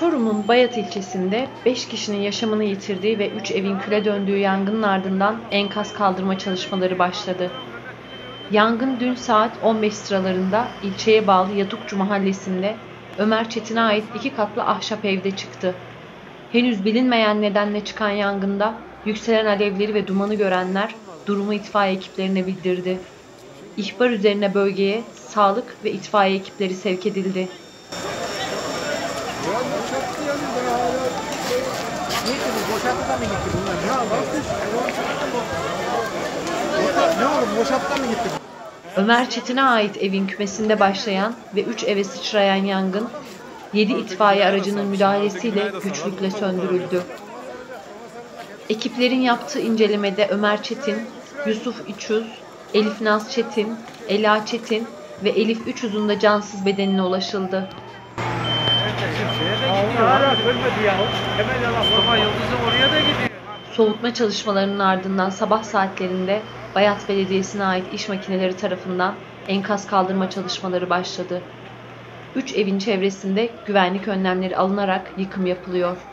Çorum'un Bayat ilçesinde 5 kişinin yaşamını yitirdiği ve 3 evin küle döndüğü yangının ardından enkaz kaldırma çalışmaları başladı. Yangın dün saat 15 sıralarında ilçeye bağlı Yatukçu mahallesinde Ömer Çetin'e ait iki katlı ahşap evde çıktı. Henüz bilinmeyen nedenle çıkan yangında yükselen alevleri ve dumanı görenler durumu itfaiye ekiplerine bildirdi. İhbar üzerine bölgeye sağlık ve itfaiye ekipleri sevk edildi. Ömer Çetin'e ait evin kümesinde başlayan ve 3 eve sıçrayan yangın 7 itfaiye aracının müdahalesiyle güçlükle söndürüldü. Ekiplerin yaptığı incelemede Ömer Çetin, Yusuf İçüz, Elif Naz Çetin, Ela Çetin ve Elif Üçüz'ün de cansız bedenine ulaşıldı. Soğutma çalışmalarının ardından sabah saatlerinde Bayat Belediyesi'ne ait iş makineleri tarafından enkaz kaldırma çalışmaları başladı. Üç evin çevresinde güvenlik önlemleri alınarak yıkım yapılıyor.